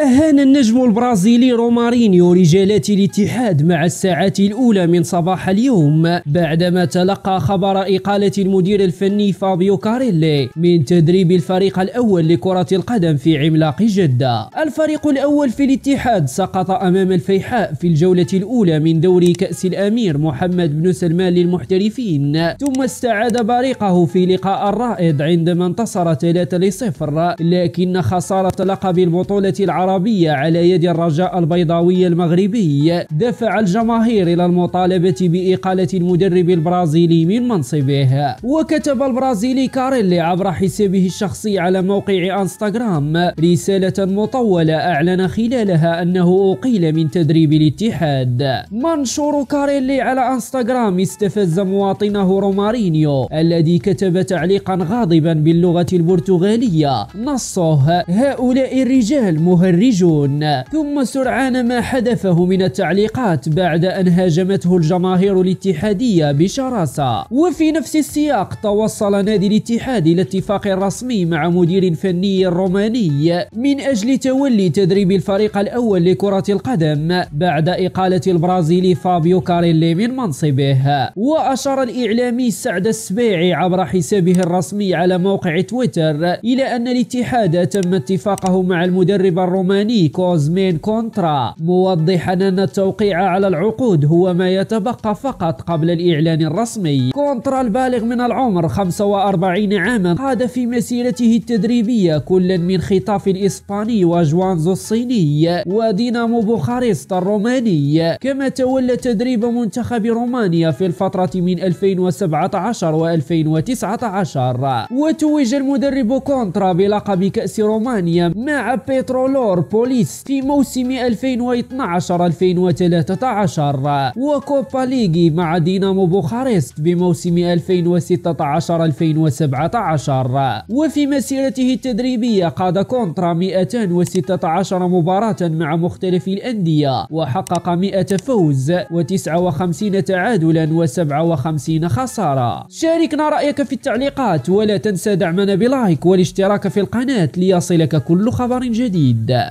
أهان النجم البرازيلي رومارينيو رجالات الاتحاد مع الساعات الأولى من صباح اليوم بعدما تلقى خبر إقالة المدير الفني فابيو كاريلي من تدريب الفريق الأول لكرة القدم في عملاق جدة. الفريق الأول في الاتحاد سقط أمام الفيحاء في الجولة الأولى من دوري كأس الأمير محمد بن سلمان للمحترفين. ثم استعاد بريقه في لقاء الرائد عندما انتصر 3 لصفر لكن خسارة لقب البطولة العربية على يد الرجاء البيضاوي المغربي دفع الجماهير إلى المطالبة بإقالة المدرب البرازيلي من منصبه. وكتب البرازيلي كاريلي عبر حسابه الشخصي على موقع إنستغرام رسالة مطولة أعلن خلالها أنه أقيل من تدريب الاتحاد. منشور كاريلي على إنستغرام استفز مواطنه رومارينيو الذي كتب تعليقا غاضبا باللغة البرتغالية. نصه هؤلاء الرجال مهرجون ثم سرعان ما حدثه من التعليقات بعد أن هاجمته الجماهير الاتحادية بشراسة. وفي نفس السياق توصل نادي الاتحاد إلى اتفاق رسمي مع مدير فني روماني من أجل تولي تدريب الفريق الأول لكرة القدم بعد إقالة البرازيلي فابيو كاريلي من منصبه. وأشار الإعلامي سعد السبيعي عبر حسابه الرسمي على موقع تويتر إلى أن الاتحاد تم اتفاقه مع المدرب الروماني كوزمين كونترا موضحا أن التوقيع على العقود هو ما يتبقى فقط قبل الإعلان الرسمي. كونترا البالغ من العمر 45 عاما قاد في مسيرته التدريبية كل من خيتافي الإسباني وجوانزو الصيني ودينامو بوخارست الروماني. كما تولى تدريب منتخب رومانيا في الفترة من 2017 و 2019 وتوج المدرب كونترا بلقب كأس رومانيا مع بيترولور بوليس في موسم 2012-2013 وكوبا ليغي مع دينامو بوخارست بموسم 2016-2017 وفي مسيرته التدريبية قاد كونترا 216 مباراة مع مختلف الأندية وحقق 100 فوز و59 تعادلا و57 خسارة. شاركنا رأيك في التعليقات ولا تنسى دعمنا ب like والاشتراك في القناة ليصلك كل خبر جديد.